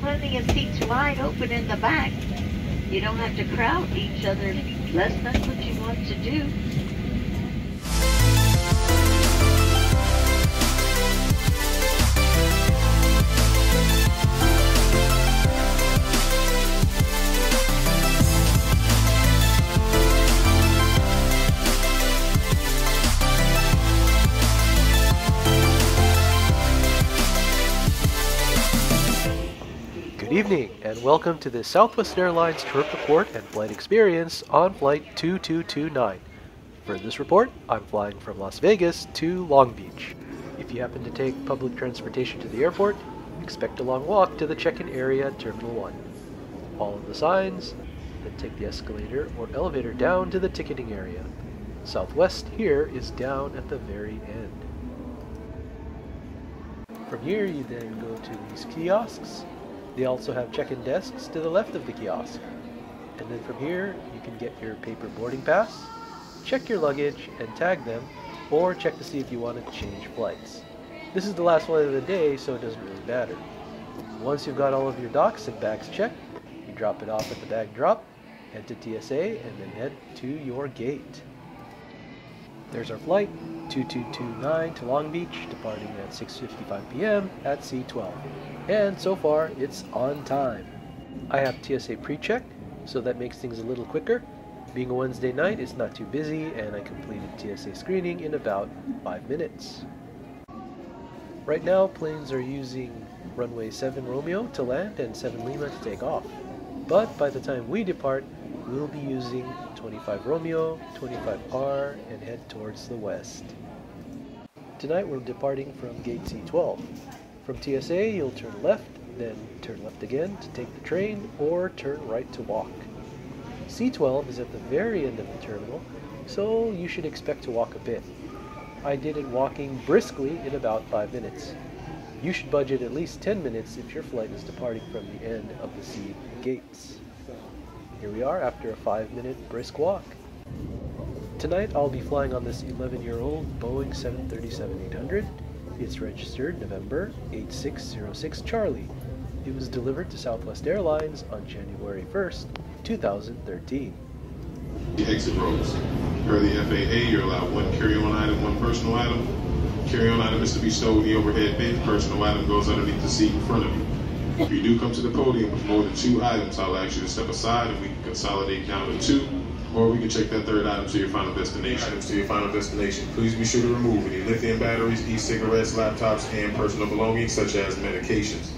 plenty of seats wide open in the back. You don't have to crowd each other that's what you want to do. Good evening, and welcome to the Southwest Airlines trip report and flight experience on Flight 2229. For this report, I'm flying from Las Vegas to Long Beach. If you happen to take public transportation to the airport, expect a long walk to the check-in area at Terminal 1. Follow the signs, then take the escalator or elevator down to the ticketing area. Southwest here is down at the very end. From here, you then go to these kiosks they also have check-in desks to the left of the kiosk. And then from here, you can get your paper boarding pass, check your luggage and tag them, or check to see if you want to change flights. This is the last flight of the day, so it doesn't really matter. Once you've got all of your docs and bags checked, you drop it off at the bag drop, head to TSA, and then head to your gate. There's our flight, 2229 to Long Beach, departing at 6.55 p.m. at C12. And so far, it's on time. I have TSA pre-check, so that makes things a little quicker. Being a Wednesday night, it's not too busy, and I completed TSA screening in about 5 minutes. Right now, planes are using runway 7 Romeo to land and 7 Lima to take off. But by the time we depart, we'll be using 25 Romeo, 25 R, and head towards the west. Tonight we're departing from gate C12. From TSA, you'll turn left, then turn left again to take the train, or turn right to walk. C12 is at the very end of the terminal, so you should expect to walk a bit. I did it walking briskly in about 5 minutes. You should budget at least 10 minutes if your flight is departing from the end of the C gates. Here we are after a 5 minute brisk walk. Tonight I'll be flying on this 11 year old Boeing 737-800 it's registered November 8606 Charlie. It was delivered to Southwest Airlines on January 1st, 2013. The exit rows. Per the FAA, you're allowed one carry-on item, one personal item. Carry-on item is to be stowed in the overhead bin. Personal item goes underneath the seat in front of you. If you do come to the podium with more than two items, I'll ask you to step aside and we can consolidate down to two or we can check that third item to your final destination. To your final destination. Please be sure to remove any lithium batteries, e-cigarettes, laptops, and personal belongings such as medications.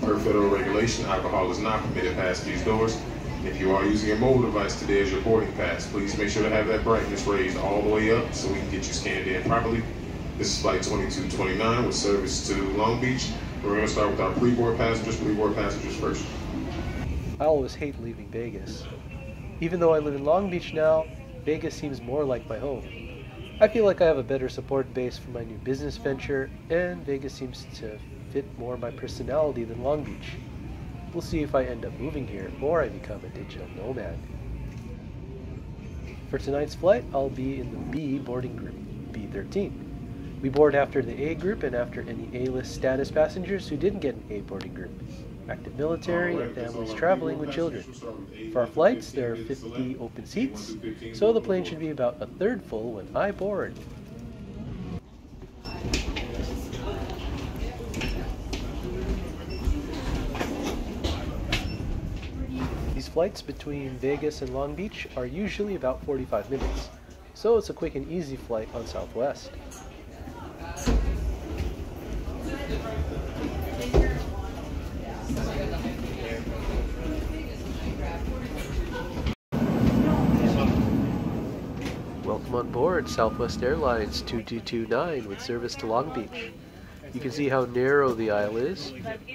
Per federal regulation, alcohol is not permitted past these doors. If you are using a mobile device today as your boarding pass, please make sure to have that brightness raised all the way up so we can get you scanned in properly. This is flight 2229 with service to Long Beach. We're going to start with our pre-board passengers, pre-board passengers first. I always hate leaving Vegas. Even though I live in Long Beach now, Vegas seems more like my home. I feel like I have a better support base for my new business venture, and Vegas seems to fit more my personality than Long Beach. We'll see if I end up moving here or I become a digital nomad. For tonight's flight, I'll be in the B boarding group, B13. We board after the A group and after any A-list status passengers who didn't get an A boarding group active military, and families traveling with children. For our flights, there are 50 open seats, so the plane should be about a third full when I board. These flights between Vegas and Long Beach are usually about 45 minutes, so it's a quick and easy flight on Southwest. Welcome on board Southwest Airlines 2229 with service to Long Beach. You can see how narrow the aisle is,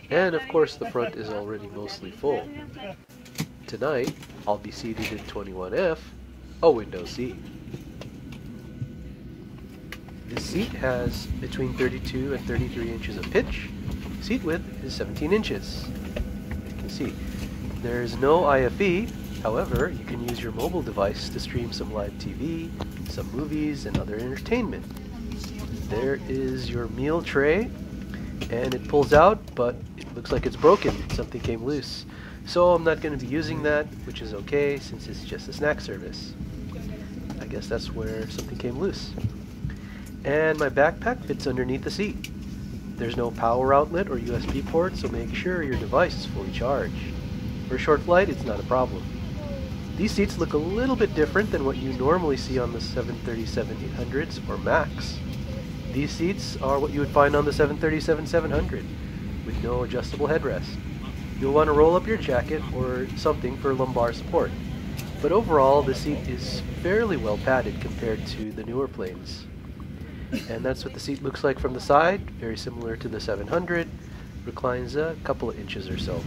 and of course the front is already mostly full. Tonight, I'll be seated in 21F, a window seat. This seat has between 32 and 33 inches of pitch. Seat width is 17 inches. You can see. There is no IFE, however, you can use your mobile device to stream some live TV, some movies, and other entertainment. There is your meal tray, and it pulls out, but it looks like it's broken. Something came loose. So I'm not going to be using that, which is okay since it's just a snack service. I guess that's where something came loose. And my backpack fits underneath the seat. There's no power outlet or USB port, so make sure your device is fully charged. For a short flight, it's not a problem. These seats look a little bit different than what you normally see on the 737-800s or MAX. These seats are what you would find on the 737-700, with no adjustable headrest. You'll want to roll up your jacket or something for lumbar support. But overall, the seat is fairly well padded compared to the newer planes. And that's what the seat looks like from the side, very similar to the 700, reclines a couple of inches or so.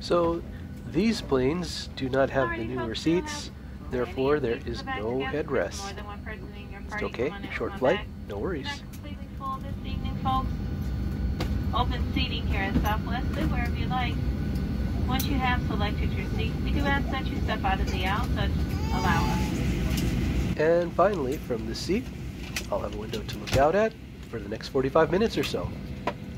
So these planes do not have the newer seats, therefore there is no headrest. It's okay, short flight, no worries. Open seating here at Southwest, sit wherever you like. Once you have selected your seat, we do ask that you step out of the aisle, such allow us. And finally, from the seat, I'll have a window to look out at for the next 45 minutes or so.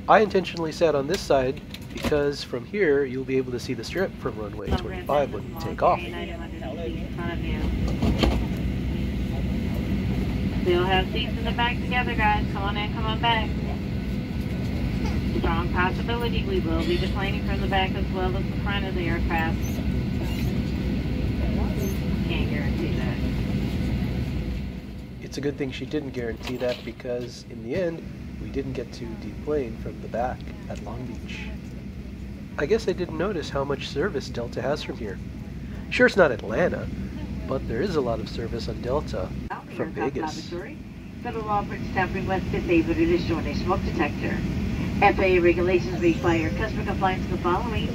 I intentionally sat on this side because from here you'll be able to see the strip from runway 25 when you take off. We'll have seats in the back together, guys. Come on in, come on back. Strong possibility we will be deplaning from the back as well as the front of the aircraft. Can't guarantee that. It's a good thing she didn't guarantee that because in the end we didn't get to deplane from the back at Long Beach. I guess I didn't notice how much service Delta has from here. Sure, it's not Atlanta, but there is a lot of service on Delta from Vegas. Federal law for staff request disabled it is showing a smoke detector. FAA regulations require customer compliance with the following.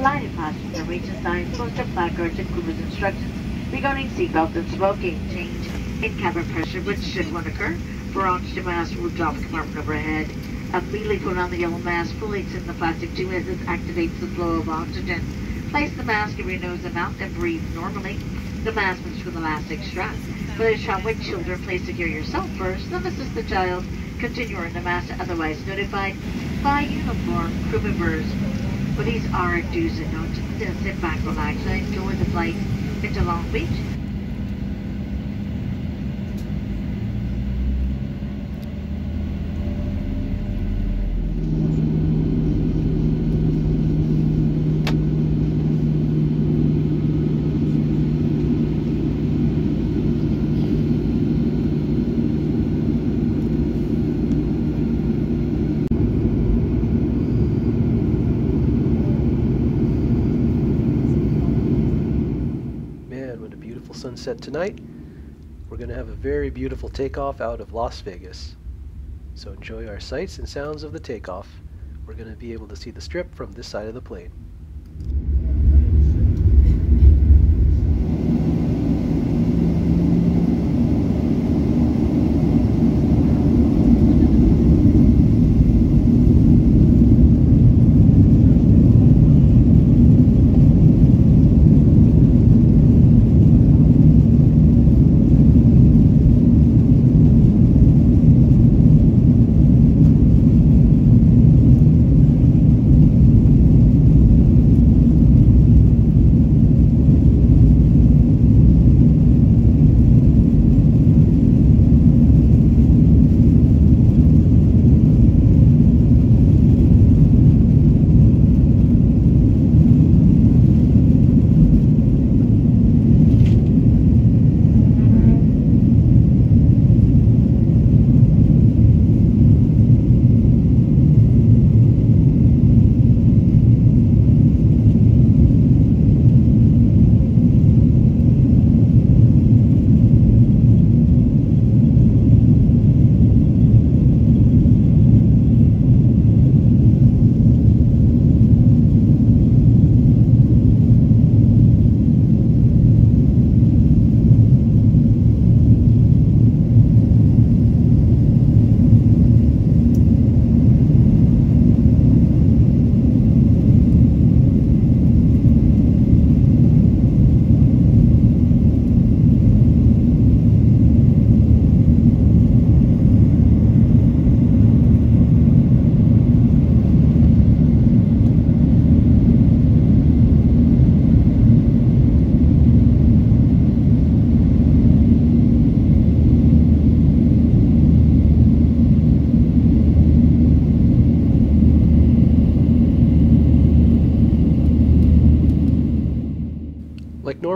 Lighted passenger information signs, poster placards, and crew's instructions regarding seatbelt and smoking. Change in cabin pressure, which should not occur. For oxygen mask, rooftop compartment overhead. Immediately put on the yellow mask, fully extend the plastic tube as it activates the flow of oxygen. Place the mask over your nose and mouth and breathe normally. The mask must with the elastic strap. For the child with children, please secure yourself first, then assist the child. Continue wearing the mask otherwise notified by uniform crew members. But these are do's and don'ts. Just sit back, relax, and enjoy the flight into Long Beach. Man, what a beautiful sunset tonight. We're going to have a very beautiful takeoff out of Las Vegas. So enjoy our sights and sounds of the takeoff. We're going to be able to see the strip from this side of the plane.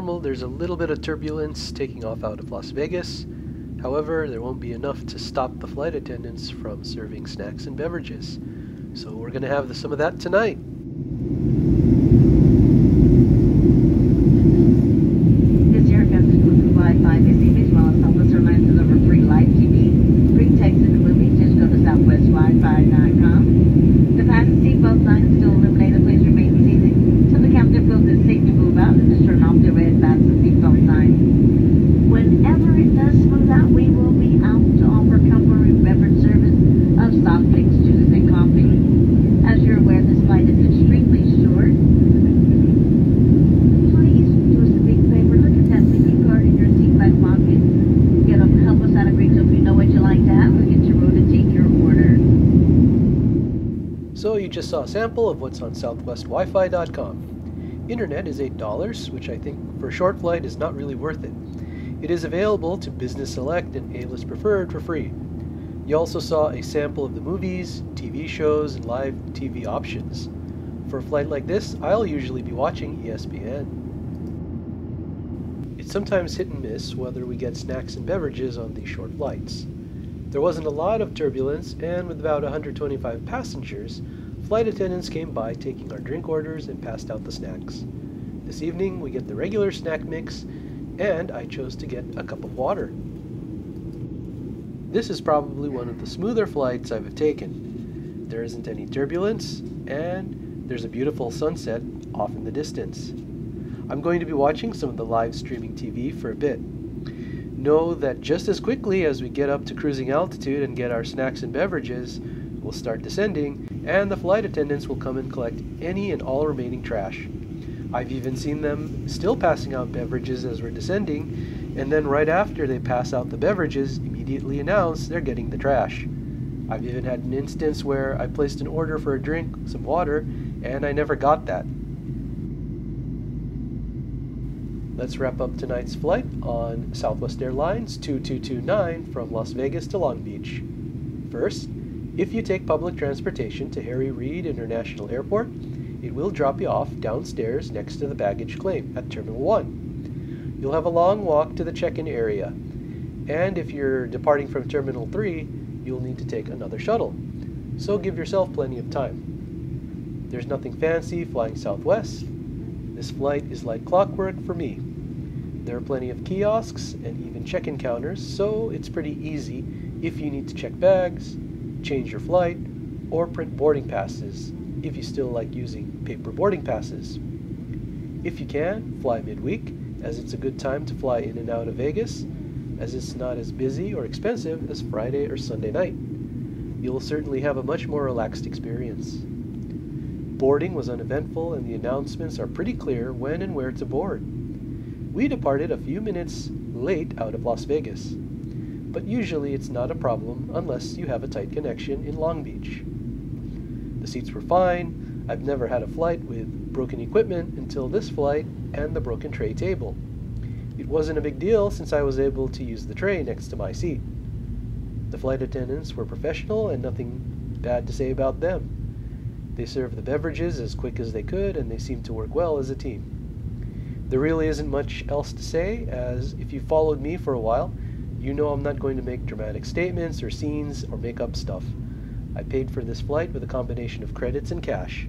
Normal, there's a little bit of turbulence taking off out of Las Vegas. However, there won't be enough to stop the flight attendants from serving snacks and beverages. So we're going to have some of that tonight. Just saw a sample of what's on southwestwifi.com. Internet is $8, which I think for a short flight is not really worth it. It is available to Business Select and A-List Preferred for free. You also saw a sample of the movies, TV shows, and live TV options. For a flight like this, I'll usually be watching ESPN. It's sometimes hit and miss whether we get snacks and beverages on these short flights. There wasn't a lot of turbulence, and with about 125 passengers, Flight attendants came by taking our drink orders and passed out the snacks. This evening we get the regular snack mix, and I chose to get a cup of water. This is probably one of the smoother flights I've taken. There isn't any turbulence, and there's a beautiful sunset off in the distance. I'm going to be watching some of the live streaming TV for a bit. Know that just as quickly as we get up to cruising altitude and get our snacks and beverages, we'll start descending and the flight attendants will come and collect any and all remaining trash. I've even seen them still passing out beverages as we're descending, and then right after they pass out the beverages, immediately announce they're getting the trash. I've even had an instance where I placed an order for a drink, some water, and I never got that. Let's wrap up tonight's flight on Southwest Airlines 2229 from Las Vegas to Long Beach. First, if you take public transportation to Harry Reid International Airport, it will drop you off downstairs next to the baggage claim at Terminal 1. You'll have a long walk to the check-in area, and if you're departing from Terminal 3, you'll need to take another shuttle. So give yourself plenty of time. There's nothing fancy flying southwest. This flight is like clockwork for me. There are plenty of kiosks and even check-in counters, so it's pretty easy if you need to check bags, change your flight, or print boarding passes if you still like using paper boarding passes. If you can, fly midweek, as it's a good time to fly in and out of Vegas, as it's not as busy or expensive as Friday or Sunday night. You'll certainly have a much more relaxed experience. Boarding was uneventful, and the announcements are pretty clear when and where to board. We departed a few minutes late out of Las Vegas but usually it's not a problem unless you have a tight connection in Long Beach. The seats were fine. I've never had a flight with broken equipment until this flight and the broken tray table. It wasn't a big deal since I was able to use the tray next to my seat. The flight attendants were professional and nothing bad to say about them. They served the beverages as quick as they could and they seemed to work well as a team. There really isn't much else to say, as if you followed me for a while, you know I'm not going to make dramatic statements or scenes or make up stuff. I paid for this flight with a combination of credits and cash.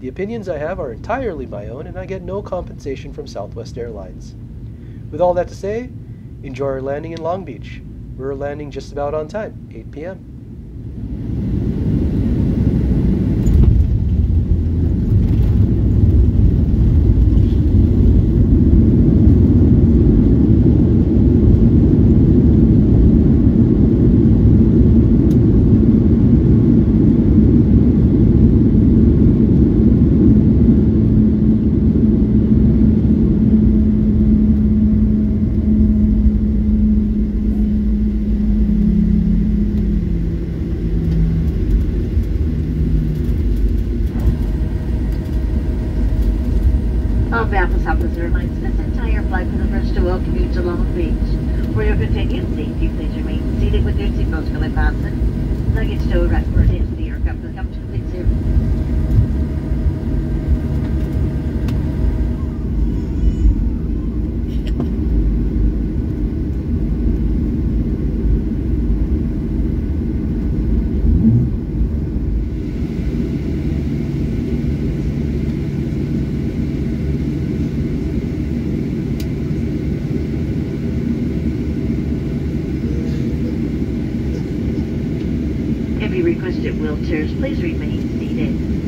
The opinions I have are entirely my own, and I get no compensation from Southwest Airlines. With all that to say, enjoy our landing in Long Beach. We're landing just about on time, 8 p.m. passengers, please remain seated.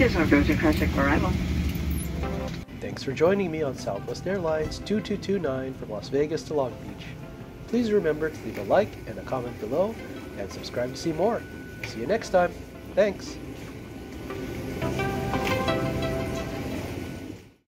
Is our Georgia Classic arrival. Thanks for joining me on Southwest Airlines 2229 from Las Vegas to Long Beach. Please remember to leave a like and a comment below and subscribe to see more. See you next time. Thanks.